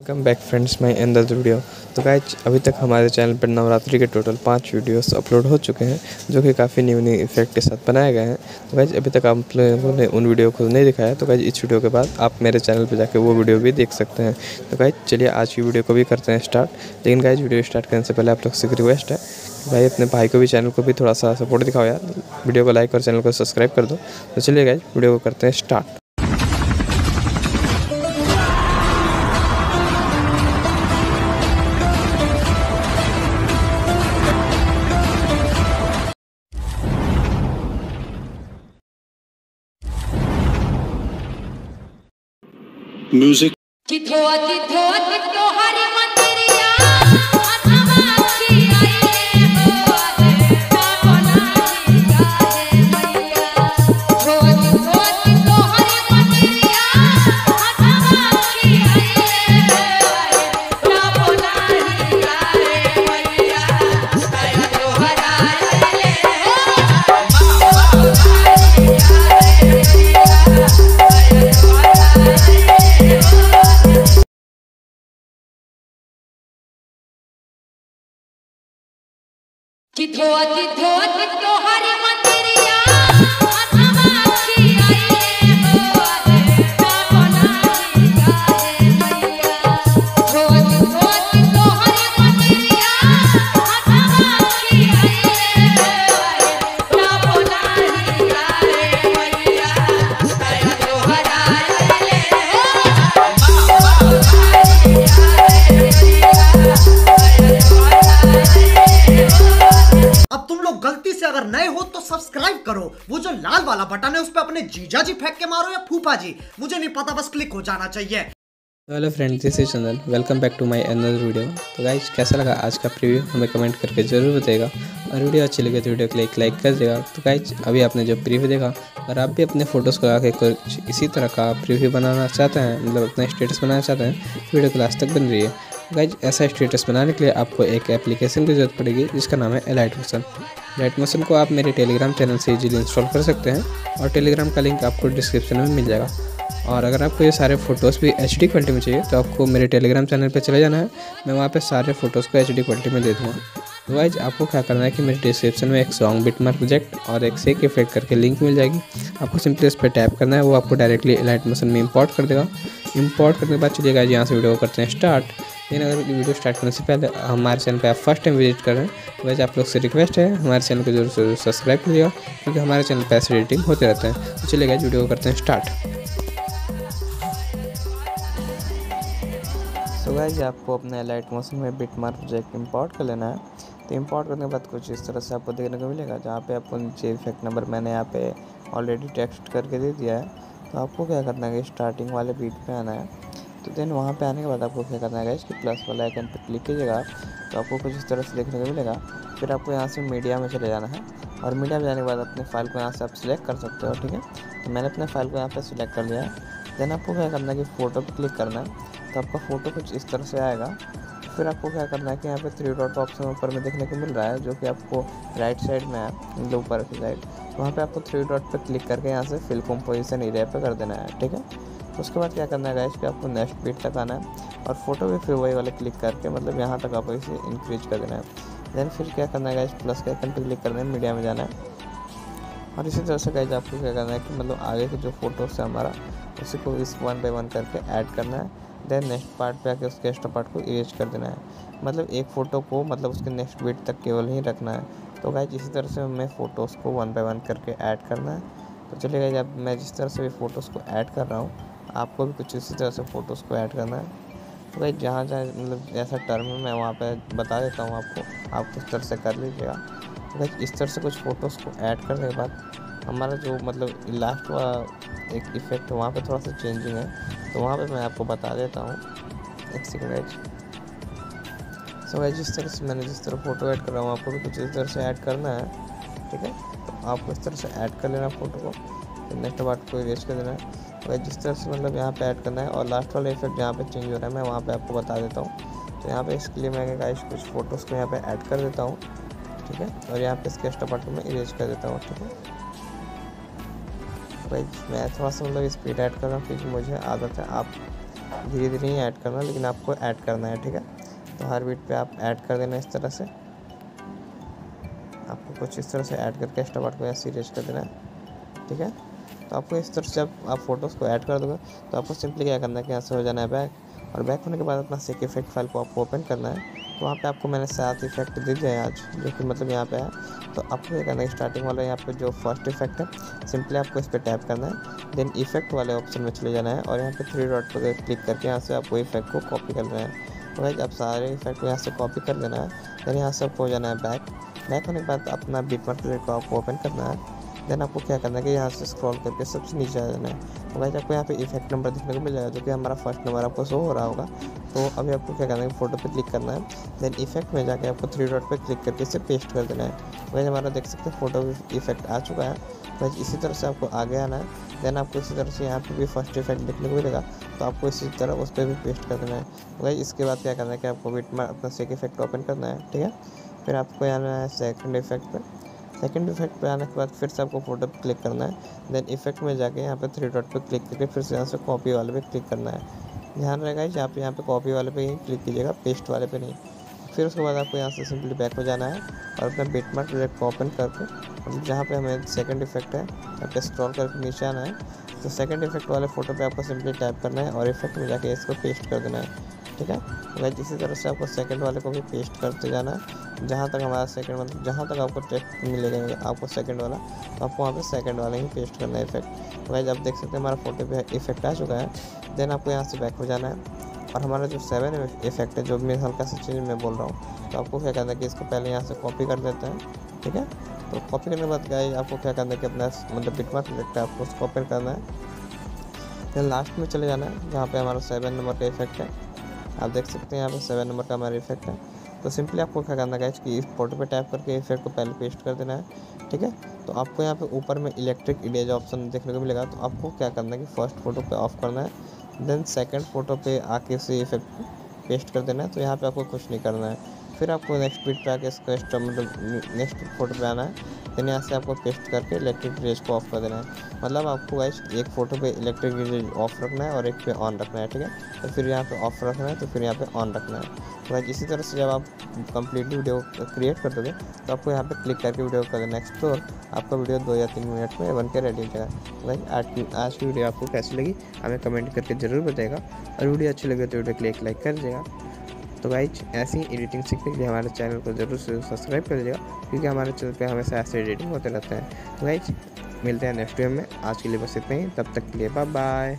Welcome back friends मैं माई अंदर video तो गाइज़ अभी तक हमारे चैनल पर नवरात्रि के टोटल पाँच वीडियोस अपलोड हो चुके हैं, जो कि काफ़ी न्यू न्यू इफ़ेक्ट के साथ बनाए गए हैं। तो गाइज़ अभी तक आप लोगों ने उन वीडियो को नहीं दिखाया तो गाइज़ इस वीडियो के बाद आप मेरे चैनल पर जाकर वो वीडियो भी देख सकते हैं। तो गाइज़ चलिए आज की वीडियो को भी करते हैं स्टार्ट लेकिन गाइज़ वीडियो स्टार्ट करने से पहले आप लोग से रिक्वेस्ट है भाई, अपने भाई को भी चैनल को भी थोड़ा सा सपोर्ट दिखाओ यार। वीडियो को लाइक और चैनल को सब्सक्राइब कर दो। तो चलिए गाइज़ वीडियो को करते हैं स्टार्ट music तिथो तिथो तिथो हरि सब्सक्राइब करो। वो जो लाल वाला बटन है, उस पर अपने जीजा जी फेंक के मारो या फूफा जी। मुझे नहीं पता, बस क्लिक हो जाना चाहिए। Hello friend this is Chandan. Welcome back to my another video तो गाइज़ कैसा लगा आज का प्रीव्यू हमें कमेंट करके ज़रूर बताइएगा। और वीडियो अच्छी लगे तो वीडियो को लाइक लाइक कर देगा। तो गाइज़ अभी आपने जो प्रीव्यू देखा अगर आप भी अपने फ़ोटोज़ को आके कुछ इसी तरह का प्रीव्यू बनाना चाहते हैं मतलब अपना स्टेटस बनाना चाहते हैं तो वीडियो को लास्ट तक बन रही है गाइज़ ऐसा स्टेटस बनाने के लिए आपको एक एप्लीकेशन की ज़रूरत पड़ेगी, जिसका नाम है एलाइट मोशन एलाइट मोशन को आप मेरे टेलीग्राम चैनल से इजीली इंस्टॉल कर सकते हैं, और टेलीग्राम का लिंक आपको डिस्क्रिप्शन में मिल जाएगा। और अगर आपको ये सारे फ़ोटोज़ भी एच डी क्वालिटी में चाहिए तो आपको मेरे टेलीग्राम चैनल पर चले जाना है। मैं वहाँ पर सारे फ़ोटोज़ को एच डी क्वालिटी में दे दूँगा। तो वाइज आपको क्या करना है कि मेरे डिस्क्रिप्शन में एक सॉन्ग बिट मार्क प्रोजेक्ट और एक सेक इफ़ेक्ट करके लिंक मिल जाएगी। आपको सिंपली उस पर टैप करना है, वो आपको डायरेक्टली एलाइट मोशन में इंपोर्ट कर देगा। इंपोर्ट करने के बाद चलिए गाइज़ यहाँ से वीडियो करते हैं स्टार्ट लेकिन अगर वीडियो स्टार्ट करने से पहले हमारे चैनल पे आप फ़र्स्ट टाइम विज़िट कर रहे हैं तो वैसे आप लोग से रिक्वेस्ट है, हमारे चैनल को ज़रूर ज़रूर सब्सक्राइब करिएगा, क्योंकि हमारे चैनल पर ऐसे एडिटिंग होते रहते हैं। तो चलिए गाइज़ वीडियो को करते हैं स्टार्ट तो गाइज़ आपको अपने लाइट मोशन में बिट मार्क प्रोजेक्ट इंपोर्ट कर लेना है। तो इम्पोर्ट करने के बाद कुछ इस तरह से आपको देखने को मिलेगा, जहाँ पे आपको नीचे इफ़ेक्ट नंबर मैंने यहाँ पे ऑलरेडी टेक्स्ट करके दे दिया है। तो आपको क्या करना है कि स्टार्टिंग वाले बीट पे आना है। तो देन वहाँ पे आने के बाद आपको क्या करना है कि प्लस वाला आइकन पे क्लिक कीजिएगा तो आपको कुछ इस तरह से देखने को मिलेगा। फिर आपको यहाँ से मीडिया में चले जाना है और मीडिया में जाने के बाद अपने फ़ाइल को यहाँ से आप सिलेक्ट कर सकते हो, ठीक है? तो मैंने अपने फ़ाइल को यहाँ पर सिलेक्ट कर लिया है। देन आपको क्या करना है कि फ़ोटो पर क्लिक करना है। तो आपका फ़ोटो कुछ इस तरह से आएगा। फिर आपको क्या करना है कि यहाँ पे थ्री डॉट ऑप्शन ऊपर में देखने को मिल रहा है, जो कि आपको राइट साइड में है ऊपर की साइड वहाँ पे आपको थ्री डॉट पर क्लिक करके यहाँ से फिल कॉम्पोजिशन एरिया पे कर देना है, ठीक है? उसके बाद क्या करना है गाइस कि आपको नेक्स्ट बीट तक आना है और फ़ोटो भी फिर वही वाले क्लिक करके मतलब यहाँ तक आपको इसे इंक्रीज कर देना है। देन फिर क्या करना है गाइस प्लस के आइकन पे क्लिक करना है मीडिया में जाना है। और इसी तरह से गाइज़ आपको क्या करना है कि मतलब आगे के जो फ़ोटोज़ है हमारा, उसी को इस वन बाई वन करके ऐड करना है। देन नेक्स्ट पार्ट पे आके उसके एक्स्ट्रा पार्ट को इरेज कर देना है। मतलब एक फ़ोटो को मतलब उसके नेक्स्ट बीट तक केवल ही रखना है। तो गाइज़ इसी तरह से हमें फ़ोटोज़ को वन बाई वन करके ऐड करना है। तो चलिए गाइज़ अब मैं जिस तरह से भी फ़ोटोज़ को ऐड कर रहा हूँ आपको भी कुछ इसी तरह से फ़ोटोज़ को ऐड करना है। तो भाई, जहाँ जहाँ मतलब जैसा टर्म है, मैं वहाँ पे बता देता हूँ आपको। आप उस तरह से कर लीजिएगा। तो भाई, इस तरह से कुछ फ़ोटोज़ को ऐड करने के बाद, हमारा जो मतलब लास्ट वाला एक इफ़ेक्ट है, वहाँ पर थोड़ा सा चेंजिंग है। तो वहाँ पर मैं आपको बता देता हूँ। एक सेकेंड सो गाइज़ जिस तरह से मैंने जिस तरह फ़ोटो ऐड कर रहा हूँ, आपको भी कुछ इस तरह से ऐड करना है, ठीक है? तो आपको इस तरह से ऐड कर लेना फ़ोटो को। नेक्स्ट पार्ट को इरेज कर देना है। तो जिस तरह से मतलब यहाँ पे ऐड करना है और लास्ट वाला इफ़ेक्ट जहाँ पे चेंज हो रहा है, मैं वहाँ पे आपको बता देता हूँ। तो यहाँ पे इसके लिए मैं गाइज़ कुछ फ़ोटोज़ को यहाँ पे ऐड कर देता हूँ, ठीक है? और यहाँ पे इसके एक्स्ट्रा पार्ट को मैं इरेज कर देता हूँ, ठीक है? भाई मैं थोड़ा सा मतलब स्पीड ऐड कर रहा हूँ क्योंकि मुझे आदत है, आप धीरे धीरे ही ऐड करना, लेकिन आपको ऐड करना है, ठीक है? तो हर बीट पे आप ऐड कर देना इस तरह से। आपको कुछ इस तरह से ऐड करके एक्स्ट्रा पार्ट को ऐसे रेज कर देना है, ठीक है? तो आपको इस तरह से जब आप फ़ोटोज़ को ऐड कर दोगे तो आपको सिंपली क्या करना है कि यहाँ से हो जाना है बैक और बैक होने के बाद अपना सेक इफ़ेक्ट फ़ाइल को आपको ओपन करना है। तो वहाँ पे आपको मैंने सात इफ़ेक्ट दे दिए हैं आज, जो कि मतलब यहाँ पे है। तो आपको क्या करना है स्टार्टिंग वाला यहाँ पे जो फ़र्स्ट इफ़ेक्ट है सिंपली आपको इस पर टैप करना है। देन इफ़ेक्ट वाले ऑप्शन में चले जाना है और यहाँ पे थ्री डॉट पर क्लिक करके यहाँ से आपको इफ़ेक्ट को कॉपी करना है। तो भाई आप सारे इफ़ेक्ट को यहाँ से कॉपी कर देना है। देन यहाँ से आपको हो जाना है बैक बैक होने के बाद अपना बीट मार्केट को आपको ओपन करना है। देन आपको क्या करना है कि यहाँ से स्क्रॉल करके सबसे नीचे आ जाना है। तो भाई आपको यहाँ पे इफ़ेक्ट नंबर देखने को मिल जाएगा, जो कि हमारा फ़र्स्ट नंबर आपको शो हो रहा होगा। तो अभी आपको क्या करना है फ़ोटो पे क्लिक करना है। देन इफ़ेक्ट में जाके आपको थ्री डॉट पे क्लिक करके इसे पेस्ट कर देना है। भाई हमारा देख सकते हैं फ़ोटो इफ़ेक्ट आ चुका है। भाई इसी तरह से आपको आगे आना है। देन आपको इसी तरह से यहाँ पे भी फ़र्स्ट इफ़ेक्ट देखने को मिलेगा। तो आपको इसी तरह उस पर भी पेस्ट कर देना है। भाई इसके बाद क्या करना है कि आपको बिट अपना सेक इफ़ेक्ट ओपन करना है, ठीक है? फिर आपको आना है सेकंड इफ़ेक्ट पे। सेकंड इफ़ेक्ट पे आने के बाद फिर से आपको फ़ोटो पे क्लिक करना है। देन इफ़ेक्ट में जाके यहाँ पे थ्री डॉट पे क्लिक करके फिर से यहाँ से कॉपी वाले पे क्लिक करना है। ध्यान रहेगा कि आप यहाँ पे कॉपी वाले पे ही क्लिक कीजिएगा पेस्ट वाले पे नहीं। फिर उसके बाद आपको यहाँ से सिंपली बैक हो जाना है और अपना बिट मार्क डायरेक्ट को ओपन करके मतलब जहाँ पे हमें सेकंड इफ़ेक्ट है यहाँ स्क्रॉल करके नीचे आना है तो सेकंड इफ़ेक्ट वाले फ़ोटो पे आपको सिंपली टाइप करना है और इफ़ेक्ट में जाके इसको पेस्ट कर देना है। ठीक है? तो भाई इसी तरह से आपको सेकंड वाले को भी पेस्ट करते जाना है, जहाँ तक हमारा सेकंड मतलब जहाँ तक आपको टेक्स्ट मिलेगा आपको सेकंड वाला तो आपको वहाँ पे सेकंड वाला ही पेस्ट करना है इफ़ेक्ट तो भाई आप देख सकते हैं हमारा फ़ोटो पे इफ़ेक्ट आ चुका है। देन आपको यहाँ से बैक हो जाना है। और हमारा जो सेवन इफ़ेक्ट है, जो मैं हल्का सा चीज़ मैं बोल रहा हूँ तो आपको क्या करना है कि इसको पहले यहाँ से कॉपी कर देते हैं, ठीक है? तो कॉपी करने के बाद गाइस आपको क्या करना है कि अपना मतलब बिटमार्क इफ़ेक्ट है आपको उसको ओपन करना है। फिर लास्ट में चले जाना है, जहाँ पे हमारा सेवन नंबर का इफ़ेक्ट है। आप देख सकते हैं यहाँ पे सेवन नंबर का हमारा इफ़ेक्ट है। तो सिंपली आपको क्या करना है कि इस फ़ोटो पे टैप करके इफ़ेक्ट को पहले पेस्ट कर देना है, ठीक है? तो आपको यहाँ पे ऊपर में इलेक्ट्रिक इरेज ऑप्शन देखने को मिलेगा। तो आपको क्या करना है कि फ़र्स्ट फ़ोटो पे ऑफ़ करना है देन सेकंड फ़ोटो पे आके से इफ़ेक्ट पेस्ट कर देना है। तो यहाँ पे आपको कुछ नहीं करना है। फिर आपको नेक्स्ट पीट पे आके इसको एक्स्ट्रा मतलब नेक्स्ट फ़ोटो पे आना है। देन यहाँ से आपको पेस्ट करके इलेक्ट्रिक रेज को ऑफ़ कर देना है। मतलब आपको गाइस एक फ़ोटो पे इलेक्ट्रिक रेज ऑफ़ रखना है और एक पे ऑन रखना है, ठीक है? तो फिर यहाँ पे ऑफ़ रखना है तो फिर यहाँ पे ऑन रखना है। तो गाइस इसी तरह से जब आप कंप्लीटली वीडियो क्रिएट कर दोगे तो आपको यहाँ पे क्लिक करके वीडियो कर देना एक्सप्लोर आपका वीडियो दो या तीन मिनट में बन के रेडी हो जाएगा। तो गाइस आज की आज की वीडियो आपको कैसी लगी? हमें कमेंट करके ज़रूर बताएगा और वीडियो अच्छी लगे तो वीडियो को एक लाइक कर दीजिएगा। तो गाइज़ ऐसी एडिटिंग सीखने के लिए हमारे चैनल को ज़रूर से सब्सक्राइब कर लीजिएगा, क्योंकि हमारे चैनल पे हमेशा ऐसे एडिटिंग होते रहते हैं। तो गाइज़ मिलते हैं नेक्स्ट वीडियो में। आज के लिए बस इतना ही। तब तक के लिए बाय बाय